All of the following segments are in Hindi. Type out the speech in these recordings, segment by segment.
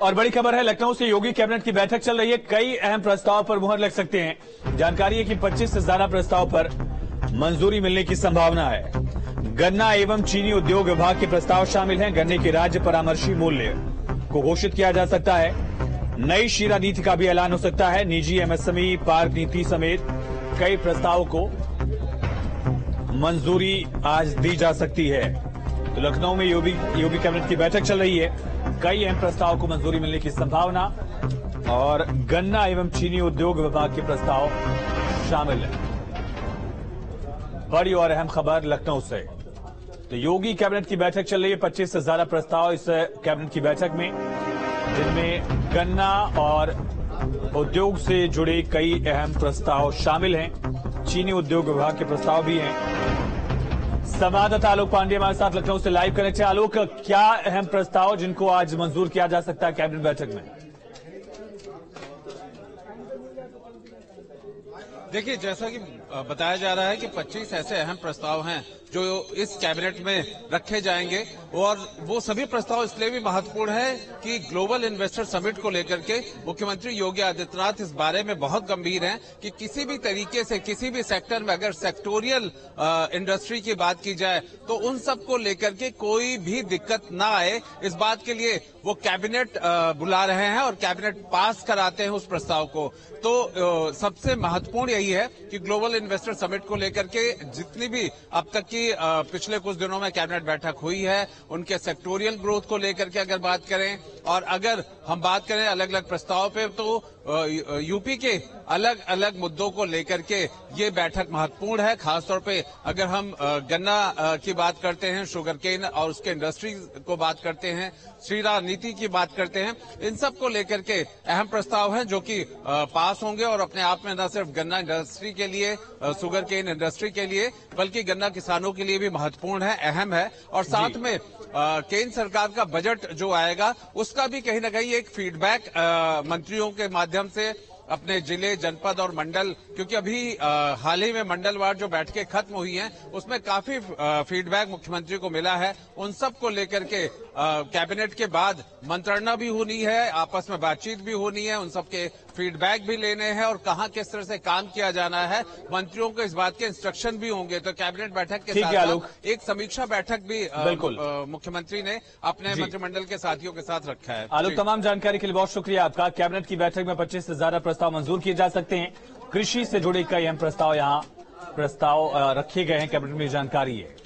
और बड़ी खबर है, लखनऊ से योगी कैबिनेट की बैठक चल रही है। कई अहम प्रस्ताव पर मुहर लग सकते हैं। जानकारी है कि 25 से ज़्यादा प्रस्ताव पर मंजूरी मिलने की संभावना है। गन्ना एवं चीनी उद्योग विभाग के प्रस्ताव शामिल हैं। गन्ने के राज्य परामर्शी मूल्य को घोषित किया जा सकता है। नई शीरा नीति का भी ऐलान हो सकता है। निजी एमएसएमई, पार्क नीति समेत कई प्रस्तावों को मंजूरी आज दी जा सकती है। तो लखनऊ में योगी योगी कैबिनेट की बैठक चल रही है। कई अहम प्रस्ताव को मंजूरी मिलने की संभावना और गन्ना एवं चीनी उद्योग विभाग के प्रस्ताव शामिल है। बड़ी और अहम खबर लखनऊ से। तो योगी कैबिनेट की बैठक चल रही है 25 से ज़्यादा प्रस्ताव इस कैबिनेट की बैठक में, जिनमें गन्ना और उद्योग से जुड़े कई अहम प्रस्ताव शामिल हैं। चीनी उद्योग विभाग के प्रस्ताव भी हैं। संवाददाता आलोक पांडे हमारे साथ लखनऊ से लाइव कनेक्ट है। आलोक, क्या अहम प्रस्ताव जिनको आज मंजूर किया जा सकता है कैबिनेट बैठक में? देखिए, जैसा कि बताया जा रहा है कि 25 ऐसे अहम प्रस्ताव हैं जो इस कैबिनेट में रखे जाएँगे। और वो सभी प्रस्ताव इसलिए भी महत्वपूर्ण है कि ग्लोबल इन्वेस्टर समिट को लेकर के मुख्यमंत्री योगी आदित्यनाथ इस बारे में बहुत गंभीर हैं कि किसी भी तरीके से, किसी भी सेक्टर में अगर सेक्टोरियल इंडस्ट्री की बात की जाए तो उन सबको लेकर के कोई भी दिक्कत ना आए। इस बात के लिए वो कैबिनेट बुला रहे हैं और कैबिनेट पास कराते हैं उस प्रस्ताव को। तो सबसे महत्वपूर्ण यही है कि ग्लोबल इन्वेस्टर समिट को लेकर के जितनी भी अब तक की पिछले कुछ दिनों में कैबिनेट बैठक हुई है, उनके सेक्टोरियल ग्रोथ को लेकर के अगर बात करें, और अगर हम बात करें अलग अलग प्रस्ताव पे तो यूपी के अलग अलग मुद्दों को लेकर के ये बैठक महत्वपूर्ण है। खासतौर पे अगर हम गन्ना की बात करते हैं शुगर केन और उसके इंडस्ट्री को बात करते हैं श्रीरा नीति की बात करते हैं इन सबको लेकर के अहम प्रस्ताव हैं जो कि पास होंगे और अपने आप में न सिर्फ़ गन्ना इंडस्ट्री के लिए शुगर केन इंडस्ट्री के लिए बल्कि गन्ना किसानों के लिए भी महत्वपूर्ण है अहम है। और साथ में केंद्र सरकार का बजट जो आएगा उसका भी कहीं ना कहीं एक फीडबैक मंत्रियों के माध्यम से अपने ज़िले, जनपद और मंडल, क्योंकि अभी हाल ही में मंडलवार जो बैठकें खत्म हुई हैं, उसमें काफ़ी फीडबैक मुख्यमंत्री को मिला है। उन सबको लेकर के कैबिनेट के बाद मंत्रणा भी होनी है, आपस में बातचीत भी होनी है, उन सबके फीडबैक भी लेने हैं और कहाँ किस तरह से काम किया जाना है। मंत्रियों को इस बात के इंस्ट्रक्शन भी होंगे। तो कैबिनेट बैठक के साथ एक समीक्षा बैठक भी बिल्कुल। मुख्यमंत्री ने अपने मंत्रिमंडल के साथियों के साथ रखा है। आलोक तमाम जानकारी के लिए बहुत शुक्रिया आपका। कैबिनेट की बैठक में पच्चीस से ज़्यादा प्रस्ताव मंजूर किए जा सकते हैं। कृषि से जुड़े कई अहम प्रस्ताव यहाँ प्रस्ताव रखे गए हैं। कैबिनेट में जानकारी है।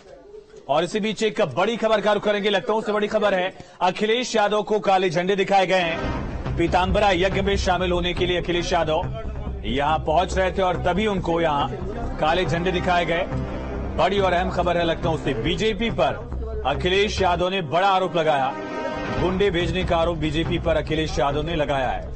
और इसी बीच एक बड़ी खबर का रुख करेंगे। लखनऊ से बड़ी खबर है। अखिलेश यादव को काले झंडे दिखाए गए हैं। पीताम्बरा यज्ञ में शामिल होने के लिए अखिलेश यादव यहाँ पहुँच रहे थे और तभी उनको यहाँ काले झंडे दिखाए गए। बड़ी और अहम खबर है लखनऊ से। बीजेपी पर अखिलेश यादव ने बड़ा आरोप लगाया। गुंडे भेजने का आरोप बीजेपी पर अखिलेश यादव ने लगाया है।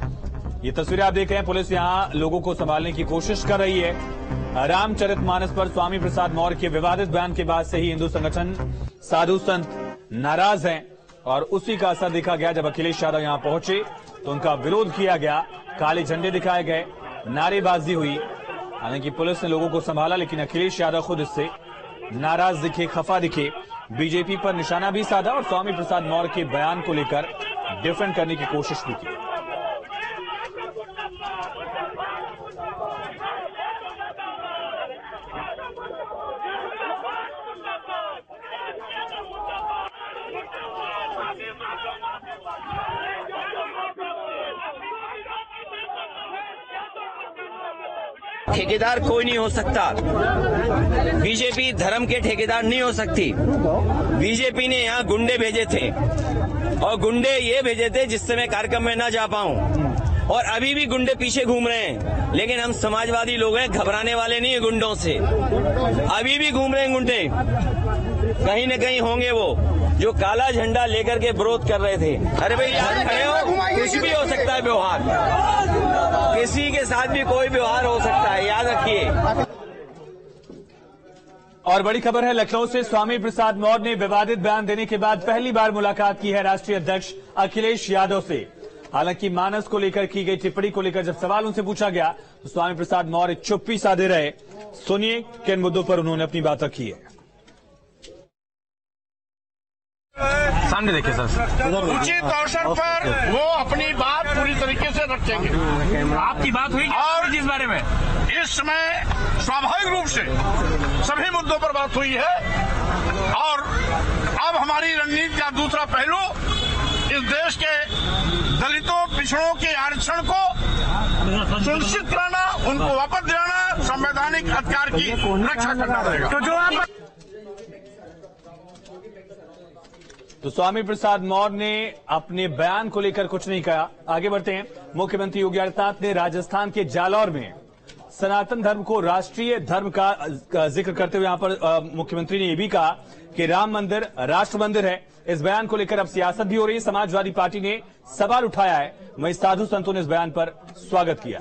ये तस्वीरें आप देख रहे हैं। पुलिस यहाँ लोगों को संभालने की कोशिश कर रही है। रामचरित मानस पर स्वामी प्रसाद मौर्य के विवादित बयान के बाद से ही हिंदू संगठन साधु संत नाराज़ हैं और उसी का असर देखा गया जब अखिलेश यादव यहाँ पहुँचे। तो उनका विरोध किया गया। काले झंडे दिखाए गए। नारेबाजी हुई। हालाँकि पुलिस ने लोगों को संभाला, लेकिन अखिलेश यादव खुद इससे नाराज़ दिखे, खफा दिखे। बीजेपी पर निशाना भी साधा और स्वामी प्रसाद मौर्य के बयान को लेकर डिफेंड करने की कोशिश भी की। ठेकेदार कोई नहीं हो सकता। बीजेपी धर्म के ठेकेदार नहीं हो सकती। बीजेपी ने यहाँ गुंडे भेजे थे। और गुंडे ये भेजे थे जिससे मैं कार्यक्रम में न जा पाऊँ। और अभी भी गुंडे पीछे घूम रहे हैं। लेकिन हम समाजवादी लोग हैं, घबराने वाले नहीं है गुंडों से। अभी भी घूम रहे हैं गुंडे। कहीं न कहीं होंगे वो। जो काला झंडा लेकर के विरोध कर रहे थे। अरे भाई यार खड़े हो? कुछ भी हो सकता है व्यवहार। किसी के साथ भी कोई व्यवहार हो सकता है याद रखिए। और बड़ी खबर है लखनऊ से स्वामी प्रसाद मौर्य ने विवादित बयान देने के बाद पहली बार मुलाकात की है राष्ट्रीय अध्यक्ष अखिलेश यादव से। हालाँकि मानस को लेकर की गई टिप्पणी को लेकर जब सवाल उनसे पूछा गया तो स्वामी प्रसाद मौर्य चुप्पी साधे रहे। सुनिए किन मुद्दों पर उन्होंने अपनी बात रखी है। सामने देखिए सर। उचित अवसर पर वो अपनी बात पूरी तरीके से रखेंगे। आपकी बात हुई और जिस बारे में? इस समय स्वाभाविक रूप से सभी मुद्दों पर बात हुई है। और अब हमारी रणनीति का दूसरा पहलू इस देश के दलितों पिछड़ों के आरक्षण को सुनिश्चित कराना उनको वापस दिलाना संवैधानिक अधिकार की रक्षा करना रहेगा। तो जो आप तो स्वामी प्रसाद मौर्य ने अपने बयान को लेकर कुछ नहीं कहा। आगे बढ़ते हैं। मुख्यमंत्री योगी आदित्यनाथ ने राजस्थान के जालौर में सनातन धर्म को राष्ट्रीय धर्म का ज़िक्र करते हुए यहाँ पर मुख्यमंत्री ने यह भी कहा कि राम मंदिर राष्ट्र मंदिर है। इस बयान को लेकर अब सियासत भी हो रही है। समाजवादी पार्टी ने सवाल उठाया है। वहीं साधु संतों ने इस बयान पर स्वागत किया।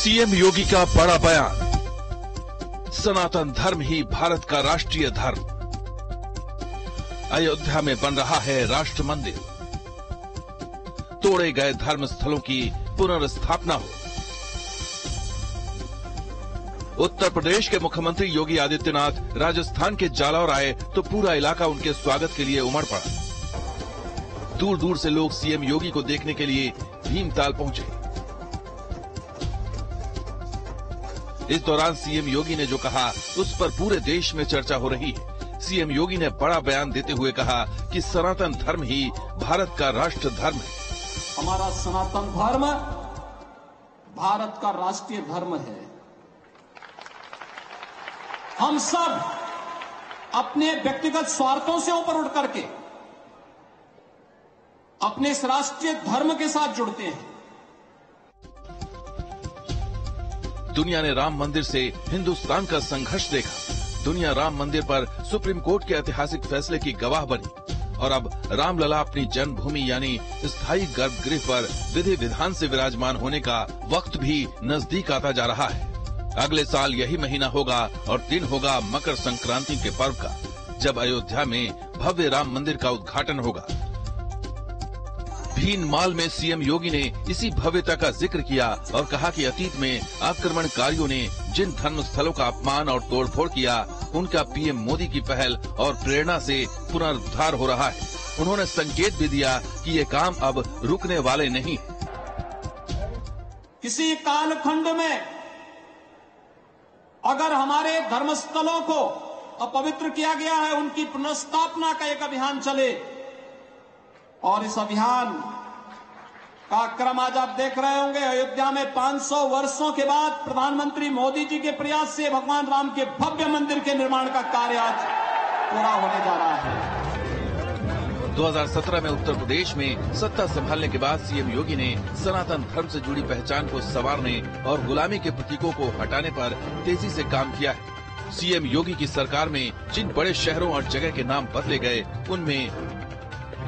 सीएम योगी का बड़ा बयान। सनातन धर्म ही भारत का राष्ट्रीय धर्म। अयोध्या में बन रहा है राष्ट्र मंदिर। तोड़े गए धर्म स्थलों की पुनर्स्थापना हो। उत्तर प्रदेश के मुख्यमंत्री योगी आदित्यनाथ राजस्थान के जालौर आए तो पूरा इलाका उनके स्वागत के लिए उमड़ पड़ा। दूर दूर से लोग सीएम योगी को देखने के लिए भीमताल पहुँचे। इस दौरान सीएम योगी ने जो कहा, उस पर पूरे देश में चर्चा हो रही है। सीएम योगी ने बड़ा बयान देते हुए कहा कि सनातन धर्म ही भारत का राष्ट्र धर्म है। हमारा सनातन धर्म भारत का राष्ट्रीय धर्म है। हम सब अपने व्यक्तिगत स्वार्थों से ऊपर उठ करके अपने इस राष्ट्रीय धर्म के साथ जुड़ते हैं। दुनिया ने राम मंदिर से हिंदुस्तान का संघर्ष देखा। दुनिया राम मंदिर पर सुप्रीम कोर्ट के ऐतिहासिक फैसले की गवाह बनी। और अब रामलला अपनी जन्मभूमि यानी स्थायी गर्भगृह पर विधि विधान से विराजमान होने का वक्त भी नज़दीक आता जा रहा है। अगले साल यही महीना होगा और दिन होगा मकर संक्रांति के पर्व का, जब अयोध्या में भव्य राम मंदिर का उद्घाटन होगा। भीन माल में सीएम योगी ने इसी भव्यता का ज़िक्र किया और कहा कि अतीत में आक्रमणकारियों ने जिन धर्म स्थलों का अपमान और तोड़फोड़ किया, उनका पीएम मोदी की पहल और प्रेरणा से पुनरुद्धार हो रहा है। उन्होंने संकेत भी दिया कि ये काम अब रुकने वाले नहीं। किसी कालखंड में अगर हमारे धर्मस्थलों को अपवित्र किया गया है, उनकी पुनर्स्थापना का एक अभियान चले और इस अभियान का क्रम आज आप देख रहे होंगे। अयोध्या में 500 वर्षों के बाद प्रधानमंत्री मोदी जी के प्रयास से भगवान राम के भव्य मंदिर के निर्माण का कार्य आज पूरा होने जा रहा है। 2017 में उत्तर प्रदेश में सत्ता संभालने के बाद सीएम योगी ने सनातन धर्म से जुड़ी पहचान को संवारने और गुलामी के प्रतीकों को हटाने पर तेज़ी से काम किया है। सीएम योगी की सरकार में जिन बड़े शहरों और जगह के नाम बदले गए, उनमें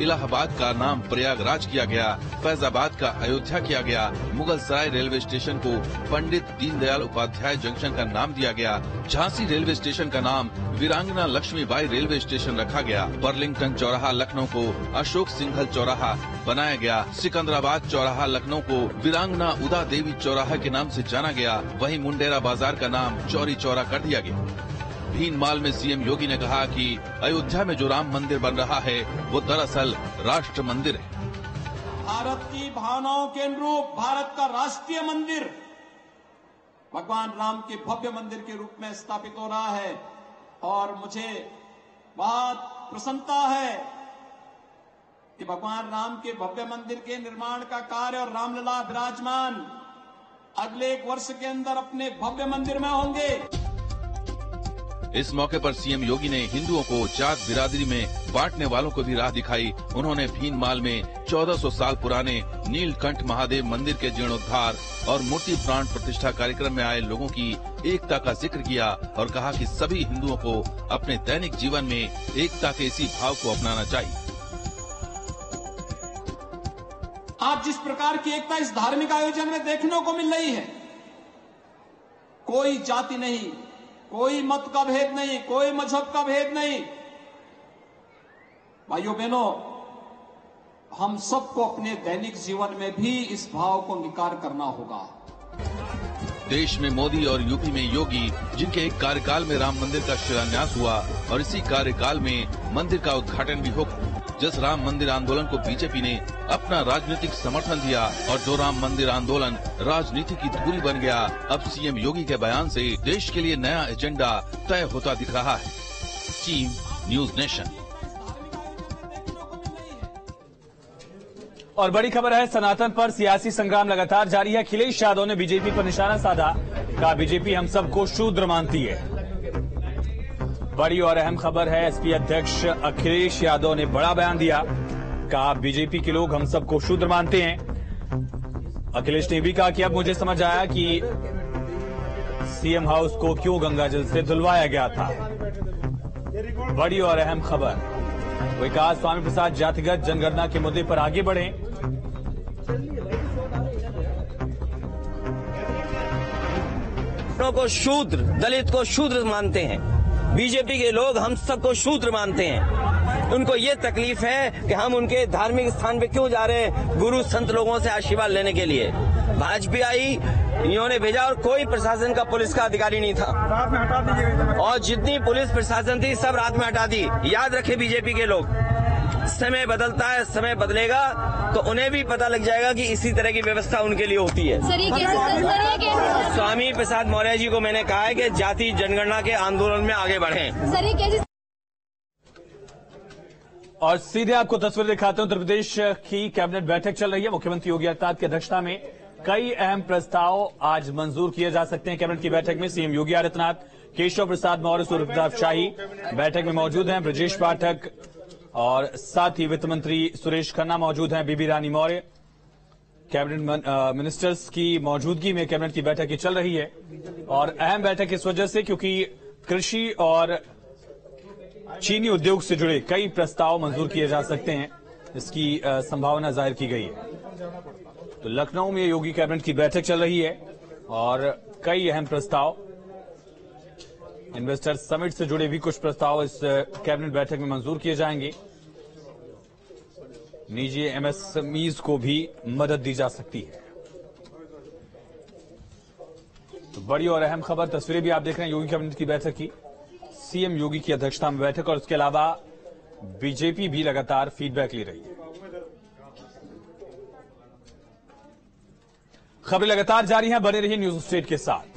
इलाहाबाद का नाम प्रयागराज किया गया, फैजाबाद का अयोध्या किया गया, मुगल सराय रेलवे स्टेशन को पंडित दीनदयाल उपाध्याय जंक्शन का नाम दिया गया, झांसी रेलवे स्टेशन का नाम वीरांगना लक्ष्मीबाई रेलवे स्टेशन रखा गया बर्लिंगटन चौराहा लखनऊ को अशोक सिंघल चौराहा बनाया गया, सिकंदराबाद चौराहा लखनऊ को वीरांगना उदा देवी चौराहा के नाम से जाना गया, वहीं मुंडेरा बाज़ार का नाम चौरी चौरा कर दिया गया। भीन माल में सीएम योगी ने कहा कि अयोध्या में जो राम मंदिर बन रहा है, वो दरअसल राष्ट्र मंदिर है। भारत की भावनाओं के अनुरूप भारत का राष्ट्रीय मंदिर, भगवान राम के भव्य मंदिर के रूप में स्थापित हो रहा है। और मुझे बहुत प्रसन्नता है कि भगवान राम के भव्य मंदिर के निर्माण का कार्य और रामलला विराजमान अगले एक वर्ष के अंदर अपने भव्य मंदिर में होंगे। इस मौके पर सीएम योगी ने हिंदुओं को जात बिरादरी में बांटने वालों को भी राह दिखाई। उन्होंने भीनमाल में 1400 साल पुराने नीलकंठ महादेव मंदिर के जीर्णोद्धार और मूर्ति प्राण प्रतिष्ठा कार्यक्रम में आए लोगों की एकता का ज़िक्र किया और कहा कि सभी हिंदुओं को अपने दैनिक जीवन में एकता के इसी भाव को अपनाना चाहिए। आज जिस प्रकार की एकता इस धार्मिक आयोजन में देखने को मिल रही है, कोई जाति नहीं कोई मत का भेद नहीं, कोई मज़हब का भेद नहीं। भाइयों बहनों, हम सबको अपने दैनिक जीवन में भी इस भाव को निकार करना होगा। देश में मोदी और यूपी में योगी, जिनके एक कार्यकाल में राम मंदिर का शिलान्यास हुआ, और इसी कार्यकाल में मंदिर का उद्घाटन भी होगा जिस राम मंदिर आंदोलन को बीजेपी ने अपना राजनीतिक समर्थन दिया और जो राम मंदिर आंदोलन राजनीति की धूरी बन गया, अब सीएम योगी के बयान से देश के लिए नया एजेंडा तय होता दिख रहा है। Team news nation. और बड़ी खबर है, सनातन पर सियासी संग्राम लगातार जारी है। अखिलेश यादव ने बीजेपी पर निशाना साधा। कहा, बीजेपी हम सबको शूद्र मानती है। बड़ी और अहम खबर है, एसपी अध्यक्ष अखिलेश यादव ने बड़ा बयान दिया। कहा, बीजेपी के लोग हम सबको शूद्र मानते हैं। अखिलेश ने भी कहा कि अब मुझे समझ आया कि सीएम हाउस को क्यों गंगाजल से धुलवाया गया था। बड़ी और अहम खबर। वही कहा स्वामी प्रसाद, जातिगत जनगणना के मुद्दे पर आगे बढ़े। को शूद्र, दलित को शूद्र मानते हैं। बीजेपी के लोग हम सबको शूद्र मानते हैं। उनको ये तकलीफ़ है कि हम उनके धार्मिक स्थान पे क्यों जा रहे हैं गुरु संत लोगों से आशीर्वाद लेने के लिए। भाजपा आई इन्होंने भेजा और कोई प्रशासन का पुलिस का अधिकारी नहीं था। रात में हटा दीजिए और जितनी पुलिस प्रशासन थी, सब रात में हटा दी। याद रखे बीजेपी के लोग। समय बदलता है समय बदलेगा तो उन्हें भी पता लग जाएगा कि इसी तरह की व्यवस्था उनके लिए होती है। सर ये कैसे सर सर ये कैसे स्वामी प्रसाद मौर्य जी को मैंने कहा है कि जाति जनगणना के आंदोलन में आगे बढ़ें। और सीधे आपको तस्वीर दिखाते हैं उत्तर प्रदेश की कैबिनेट बैठक चल रही है। मुख्यमंत्री योगी आदित्यनाथ की अध्यक्षता में कई अहम प्रस्ताव आज मंजूर किए जा सकते हैं। कैबिनेट की बैठक में सीएम योगी आदित्यनाथ केशव प्रसाद मौर्य सूर्य प्रताप शाही बैठक में मौजूद हैं। ब्रजेश पाठक और साथ ही वित्त मंत्री सुरेश खन्ना मौजूद हैं, बीबी रानी मौर्य। कैबिनेट मिनिस्टर्स की मौजूदगी में कैबिनेट की बैठक चल रही है। और अहम बैठक इस वजह से क्योंकि कृषि और चीनी उद्योग से जुड़े कई प्रस्ताव मंजूर किए जा सकते हैं। इसकी संभावना ज़ाहिर की गई है। तो लखनऊ में योगी कैबिनेट की बैठक चल रही है और कई अहम प्रस्ताव इन्वेस्टर समिट से जुड़े भी कुछ प्रस्ताव इस कैबिनेट बैठक में मंजूर किए जाएँगे। निजी एमएसएमईज को भी मदद दी जा सकती है। तो बड़ी और अहम खबर, तस्वीरें भी आप देख रहे हैं योगी कैबिनेट की बैठक की। सीएम योगी की अध्यक्षता में बैठक और उसके अलावा बीजेपी भी लगातार फीडबैक ले रही है। खबरें लगातार जारी हैं, बने रहिए न्यूज़ स्टेट के साथ।